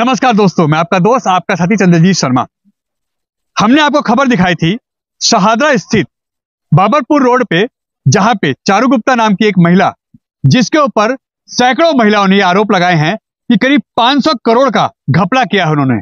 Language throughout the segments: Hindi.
नमस्कार दोस्तों, मैं आपका दोस्त, आपका साथी चंद्रजीत शर्मा। हमने आपको खबर दिखाई थी, शहादरा स्थित बाबरपुर रोड पे, जहाँ पे चारू गुप्ता नाम की एक महिला, जिसके ऊपर सैकड़ों महिलाओं ने आरोप लगाए हैं कि करीब 500 करोड़ का घपला किया है उन्होंने।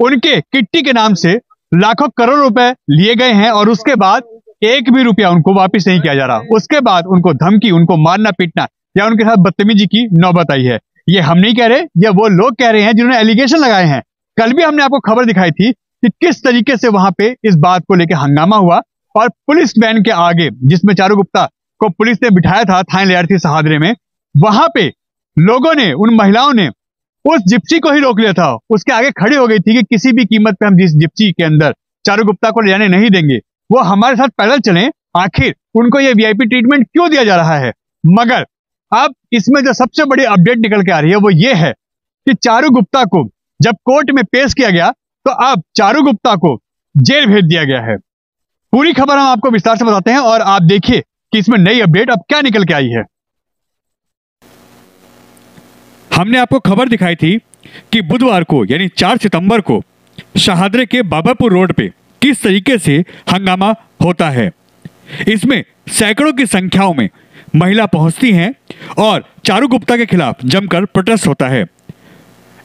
उनके किट्टी के नाम से लाखों करोड़ रुपए लिए गए हैं और उसके बाद एक भी रुपया उनको वापिस नहीं किया जा रहा। उसके बाद उनको धमकी, उनको मारना पीटना या उनके साथ बदतमीजी की नौबत आई है। ये हम नहीं कह रहे, ये वो लोग कह रहे हैं जिन्होंने एलिगेशन लगाए हैं। कल भी हमने आपको खबर दिखाई थी कि किस तरीके से वहाँ पे इस बात को लेकर हंगामा हुआ और पुलिस वैन के आगे, जिसमें चारू गुप्ता को पुलिस ने बिठाया था थाने लेयर थी सहादरे में, वहाँ पे लोगों ने, उन महिलाओं ने उस जिप्सी को ही रोक लिया था। उसके आगे खड़ी हो गई थी कि किसी भी कीमत पे हम जिस जिप्सी के अंदर चारू गुप्ता को ले जाने नहीं देंगे, वो हमारे साथ पैदल चले, आखिर उनको ये वीआईपी ट्रीटमेंट क्यों दिया जा रहा है? मगर अब इसमें जो सबसे बड़ी अपडेट निकल के आ रही है, वो ये है कि चारू गुप्ता को जब कोर्ट में पेश किया गया तो अब चारू गुप्ता को जेल भेज दिया गया है। पूरी खबर हम आपको विस्तार से बताते हैं और आप देखिए कि इसमें नई अपडेट अब क्या निकल के आई है। हमने आपको खबर दिखाई थी कि बुधवार को, यानी 4 सितंबर को, शहादरे के बाबापुर रोड पे किस तरीके से हंगामा होता है। इसमें सैकड़ों की संख्याओं में महिला पहुँचती हैं और चारू गुप्ता के खिलाफ जमकर प्रोटेस्ट होता है।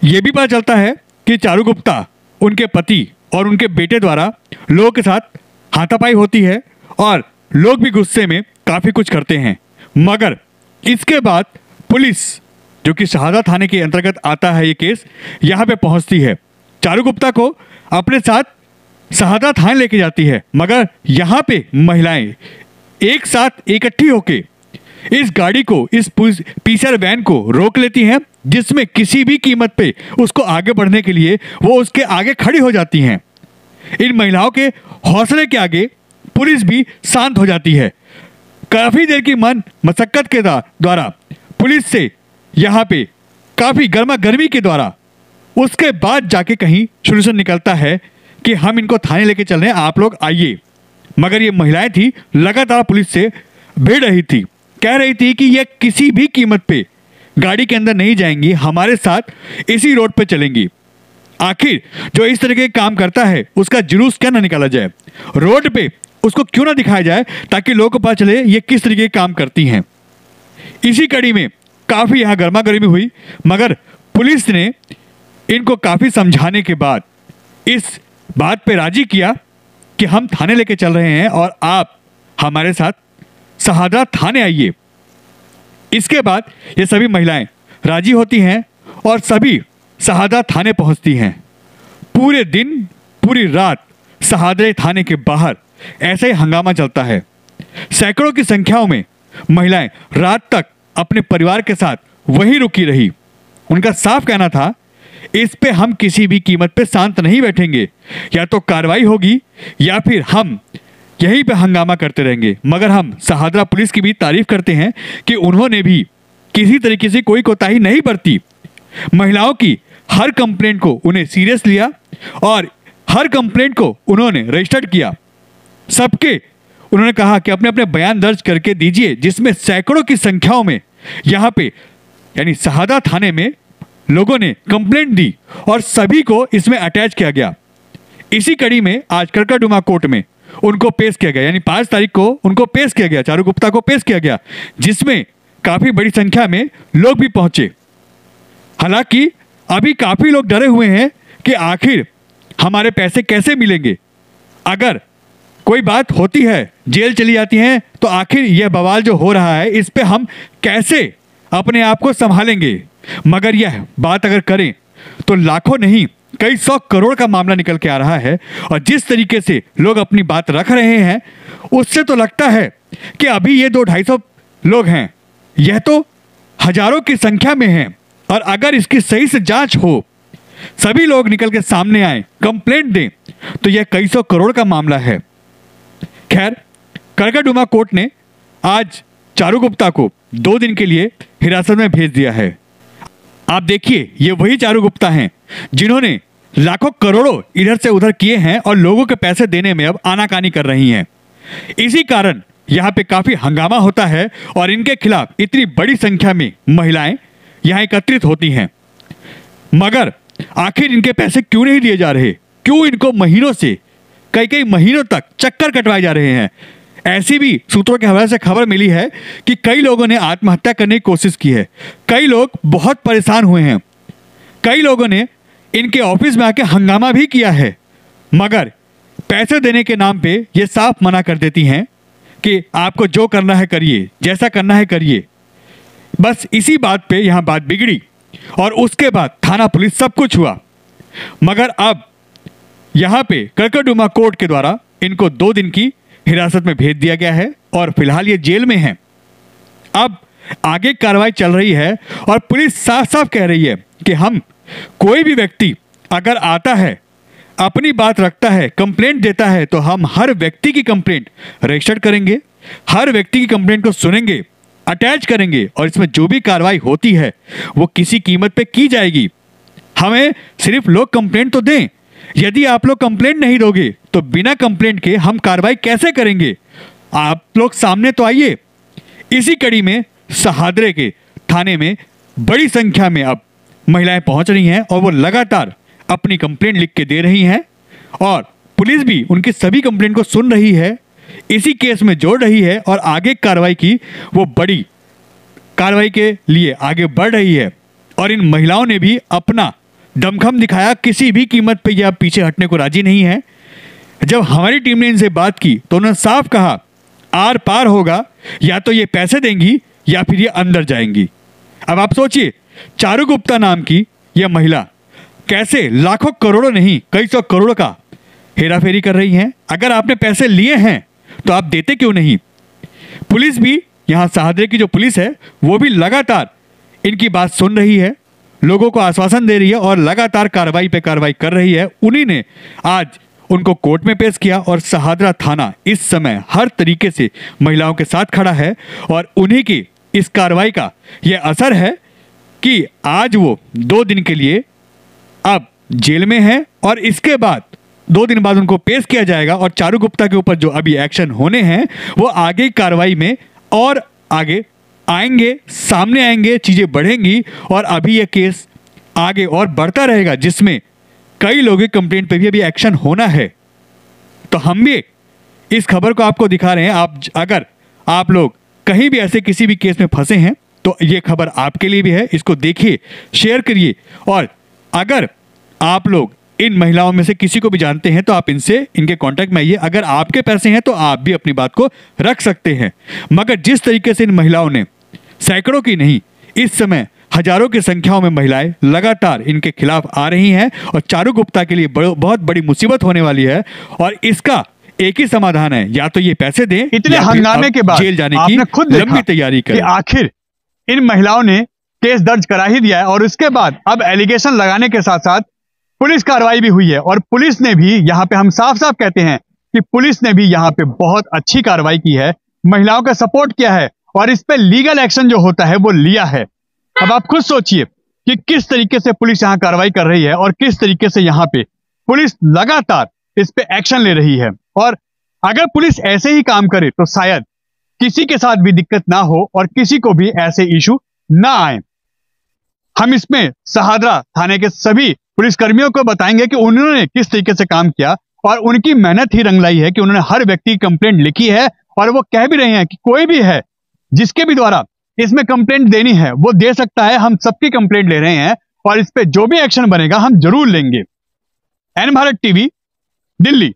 यह भी पता चलता है कि चारू गुप्ता उनके पति और उनके बेटे द्वारा लोगों के साथ हाथापाई होती है और लोग भी गुस्से में काफ़ी कुछ करते हैं। मगर इसके बाद पुलिस, जो कि शहादा थाने के अंतर्गत आता है ये केस, यहाँ पे पहुँचती है। चारू गुप्ता को अपने साथ शहादा थाने लेके जाती है, मगर यहाँ पे महिलाएँ एक साथ इकट्ठी होके इस गाड़ी को, इस पीसर वैन को रोक लेती हैं, जिसमें किसी भी कीमत पे उसको आगे बढ़ने के लिए वो उसके आगे खड़ी हो जाती हैं। इन महिलाओं के हौसले के आगे पुलिस भी शांत हो जाती है। काफ़ी देर की मन मशक्क़त के द्वारा पुलिस से यहाँ पे काफ़ी गर्मा गर्मी के द्वारा उसके बाद जाके कहीं सोल्यूशन निकलता है कि हम इनको थाने लेके चल रहे हैं, आप लोग आइए। मगर ये महिलाएँ थी, लगातार पुलिस से भिड़ रही थी। कह रही थी कि ये किसी भी कीमत पे गाड़ी के अंदर नहीं जाएँगी, हमारे साथ इसी रोड पे चलेंगी। आखिर जो इस तरह के काम करता है, उसका जुलूस क्या ना निकाला जाए? रोड पे उसको क्यों ना दिखाया जाए ताकि लोगों को पता चले ये किस तरीके के काम करती हैं। इसी कड़ी में काफ़ी यहाँ गर्मा गर्मी हुई, मगर पुलिस ने इनको काफ़ी समझाने के बाद इस बात पे राज़ी किया कि हम थाने लेके चल रहे हैं और आप हमारे साथ शहादा थाने आइए। इसके बाद ये सभी महिलाएँ राज़ी होती हैं और सभी शहादा थाने पहुँचती हैं। पूरे दिन, पूरी रात शहादरे थाने के बाहर ऐसे ही हंगामा चलता है। सैकड़ों की संख्याओं में महिलाएँ रात तक अपने परिवार के साथ वहीं रुकी रही। उनका साफ़ कहना था, इस पे हम किसी भी कीमत पे शांत नहीं बैठेंगे। या तो कार्रवाई होगी या फिर हम यहीं पे हंगामा करते रहेंगे। मगर हम सहादरा पुलिस की भी तारीफ़ करते हैं कि उन्होंने भी किसी तरीके से कोई कोताही नहीं बरती। महिलाओं की हर कंप्लेंट को उन्हें सीरियस लिया और हर कंप्लेंट को उन्होंने रजिस्टर्ड किया। सबके उन्होंने कहा कि अपने अपने बयान दर्ज करके दीजिए, जिसमें सैकड़ों की संख्याओं में यहाँ पे, यानी शहादा थाने में लोगों ने कंप्लेंट दी और सभी को इसमें अटैच किया गया। इसी कड़ी में आज करकाडुमा कोर्ट में उनको पेश किया गया, यानी पाँच तारीख को उनको पेश किया गया, चारू गुप्ता को पेश किया गया, जिसमें काफ़ी बड़ी संख्या में लोग भी पहुँचे। हालाँकि अभी काफ़ी लोग डरे हुए हैं कि आखिर हमारे पैसे कैसे मिलेंगे। अगर कोई बात होती है, जेल चली जाती है तो आखिर यह बवाल जो हो रहा है, इस पर हम कैसे अपने आप को संभालेंगे? मगर यह बात अगर करें तो लाखों नहीं कई सौ करोड़ का मामला निकल के आ रहा है और जिस तरीके से लोग अपनी बात रख रहे हैं, उससे तो लगता है कि अभी ये दो ढाई सौ लोग हैं। यह तो हज़ारों की संख्या में हैं और अगर इसकी सही से जाँच हो, सभी लोग निकल के सामने आए, कंप्लेंट दें तो यह कई सौ करोड़ का मामला है। खैर करकाडुमा कोर्ट ने आज चारू गुप्ता को दो दिन के लिए हिरासत में भेज दिया है। आप देखिए, ये वही चारू गुप्ता हैं, जिन्होंने लाखों करोड़ों इधर से उधर किए हैं और लोगों के पैसे देने में अब आनाकानी कर रही हैं। इसी कारण यहाँ पे काफ़ी हंगामा होता है और इनके खिलाफ इतनी बड़ी संख्या में महिलाएँ यहाँ एकत्रित होती हैं। मगर आखिर इनके पैसे क्यों नहीं दिए जा रहे? क्यों इनको महीनों से कई कई महीनों तक चक्कर कटवाए जा रहे हैं? ऐसी भी सूत्रों के हवाले से खबर मिली है कि कई लोगों ने आत्महत्या करने की कोशिश की है। कई लोग बहुत परेशान हुए हैं। कई लोगों ने इनके ऑफ़िस में आके हंगामा भी किया है। मगर पैसे देने के नाम पे ये साफ़ मना कर देती हैं कि आपको जो करना है करिए, जैसा करना है करिए। बस इसी बात पे यहाँ बात बिगड़ी और उसके बाद थाना पुलिस सब कुछ हुआ। मगर अब यहाँ पे करकरडुमा कोर्ट के द्वारा इनको दो दिन की हिरासत में भेज दिया गया है और फ़िलहाल ये जेल में है। अब आगे कार्रवाई चल रही है और पुलिस साफ़ साफ़ कह रही है कि हम कोई भी व्यक्ति अगर आता है, अपनी बात रखता है, कंप्लेंट देता है तो हम हर व्यक्ति की कंप्लेंट रजिस्टर करेंगे, हर व्यक्ति की कंप्लेंट को सुनेंगे, अटैच करेंगे और इसमें जो भी कार्रवाई होती है, वो किसी कीमत पे की जाएगी। हमें सिर्फ़ लोग कंप्लेंट तो दें यदि आप लोग कंप्लेंट नहीं दोगे तो बिना कंप्लेंट के हम कार्रवाई कैसे करेंगे? आप लोग सामने तो आइए। इसी कड़ी में सहादरे के थाने में बड़ी संख्या में अब महिलाएँ पहुँच रही हैं और वो लगातार अपनी कंप्लेंट लिख के दे रही हैं और पुलिस भी उनकी सभी कंप्लेंट को सुन रही है, इसी केस में जोड़ रही है और आगे कार्रवाई की वो बड़ी कार्रवाई के लिए आगे बढ़ रही है। और इन महिलाओं ने भी अपना दमखम दिखाया, किसी भी कीमत पे यह पीछे हटने को राज़ी नहीं है। जब हमारी टीम ने इनसे बात की तो उन्होंने साफ़ कहा, आर पार होगा, या तो ये पैसे देंगी, या फिर ये अंदर जाएँगी। अब आप सोचिए, चारू गुप्ता नाम की यह महिला, कैसे लाखों करोड़ों नहीं, कई सौ करोड़ का हेरा फेरी कर रही हैं। अगर आपने पैसे लिए हैं तो आप देते क्यों नहीं? पुलिस भी, यहाँ सहादरे की जो पुलिस है, वो भी लगातार इनकी बात सुन रही है। लोगों को आश्वासन दे रही है और लगातार कार्रवाई पे कार्रवाई कर रही है। उन्हीं ने आज उनको कोर्ट में पेश किया और सहादरा थाना इस समय हर तरीके से महिलाओं के साथ खड़ा है और उन्हीं की इस कार्रवाई का यह असर है कि आज वो दो दिन के लिए अब जेल में है और इसके बाद दो दिन बाद उनको पेश किया जाएगा और चारू गुप्ता के ऊपर जो अभी एक्शन होने हैं, वो आगे कार्रवाई में और आगे आएँगे, सामने आएँगे, चीज़ें बढ़ेंगी और अभी यह केस आगे और बढ़ता रहेगा, जिसमें कई लोगों की कंप्लेंट पे भी अभी एक्शन होना है। तो हम भी इस खबर को आपको दिखा रहे हैं। आप अगर आप लोग कहीं भी ऐसे किसी भी केस में फंसे हैं तो ये खबर आपके लिए भी है। इसको देखिए शेयर करिए और अगर आप लोग इन महिलाओं में से किसी को भी जानते हैं तो आप इनसे, इनके कांटेक्ट में आइए। अगर आपके पैसे हैं तो आप भी अपनी बात को रख सकते हैं। मगर जिस तरीके से इन महिलाओं ने सैकड़ों की नहीं इस समय हज़ारों की संख्याओं में महिलाएँ लगातार इनके खिलाफ आ रही हैं और चारू गुप्ता के लिए बहुत बड़ी मुसीबत होने वाली है और इसका एक ही समाधान है या तो ये पैसे दें इतने हंगामे के बाद जेल जाने की खुद लंबी तैयारी करें। आखिर इन महिलाओं ने केस दर्ज करा ही दिया है और उसके बाद अब एलिगेशन लगाने के साथ साथ पुलिस कार्रवाई भी हुई है और पुलिस ने भी यहाँ पे हम साफ़ साफ़ कहते हैं कि पुलिस ने भी यहाँ पे बहुत अच्छी कार्रवाई की है महिलाओं का सपोर्ट किया है। और इस पे लीगल एक्शन जो होता है, वो लिया है। अब आप खुद सोचिए कि किस तरीके से पुलिस यहाँ कार्रवाई कर रही है और किस तरीके से यहाँ पे पुलिस लगातार इस पे एक्शन ले रही है। और अगर पुलिस ऐसे ही काम करे तो शायद किसी के साथ भी दिक्कत ना हो और किसी को भी ऐसे इशू ना आए। हम इसमें सहादरा थाने के सभी पुलिसकर्मियों को बताएँगे कि उन्होंने किस तरीके से काम किया और उनकी मेहनत ही रंग लाई है कि उन्होंने हर व्यक्ति की कंप्लेंट लिखी है और वो कह भी रहे हैं कि कोई भी है जिसके भी द्वारा इसमें कंप्लेंट देनी है, वो दे सकता है, हम सबकी कंप्लेंट ले रहे हैं और इस पर जो भी एक्शन बनेगा, हम ज़रूर लेंगे। N Bharat TV, Delhi.